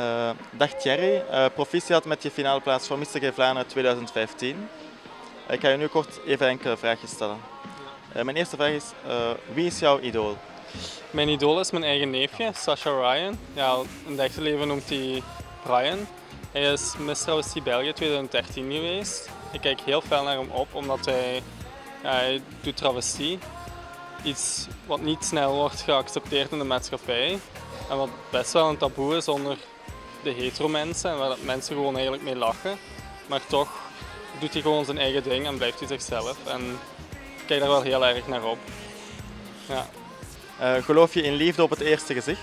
Uh, dag Thierry, uh, proficiat met je finale plaats voor Mr. Vlaanderen 2015. Ik ga je nu kort even enkele vragen stellen. Uh, mijn eerste vraag is, wie is jouw idool? Mijn idool is mijn eigen neefje, Sasha Ryan. Ja, in het echte leven noemt hij Brian. Hij is Miss Travestie België 2013 geweest. Ik kijk heel veel naar hem op, omdat hij, ja, hij doet travestie. Iets wat niet snel wordt geaccepteerd in de maatschappij. En wat best wel een taboe is onder de hetero mensen en waar mensen gewoon eigenlijk mee lachen. Maar toch doet hij gewoon zijn eigen ding en blijft hij zichzelf. En ik kijk daar wel heel erg naar op. Ja. Uh, geloof je in liefde op het eerste gezicht?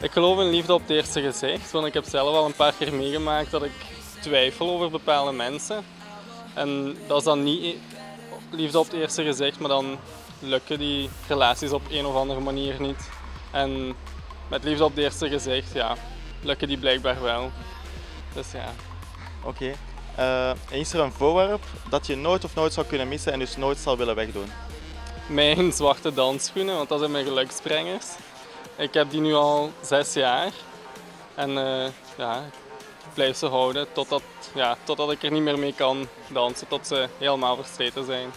Ik geloof in liefde op het eerste gezicht, want ik heb zelf al een paar keer meegemaakt dat ik twijfel over bepaalde mensen. En dat is dan niet liefde op het eerste gezicht, maar dan lukken die relaties op een of andere manier niet. En met liefde op het eerste gezicht, ja, lukken die blijkbaar wel. Dus ja. Oké. Okay. Uh, is er een voorwerp dat je nooit of nooit zou kunnen missen en dus nooit zal willen wegdoen? Mijn zwarte dansschoenen, want dat zijn mijn geluksbrengers. Ik heb die nu al zes jaar. En uh, ja, ik blijf ze houden totdat, ja, totdat ik er niet meer mee kan dansen, tot ze helemaal versleten zijn.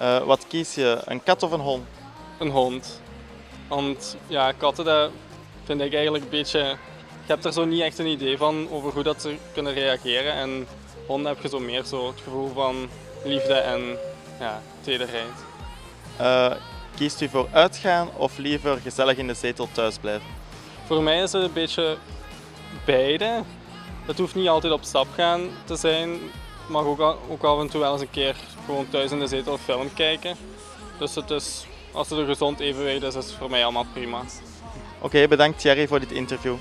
Uh, wat kies je, een kat of een hond? Een hond. Want ja, katten dat vind ik eigenlijk een beetje... Je hebt er zo niet echt een idee van over hoe dat ze kunnen reageren. En honden heb je zo meer zo het gevoel van liefde en ja, tederheid. Uh, kiest u voor uitgaan of liever gezellig in de zetel thuis blijven? Voor mij is het een beetje beide. Het hoeft niet altijd op stap gaan te zijn. Mag ook, ook af en toe wel eens een keer gewoon thuis in de zetel film kijken. Dus het is, als het een gezond evenwicht is, is het voor mij allemaal prima. Oké, bedankt Thierry voor dit interview.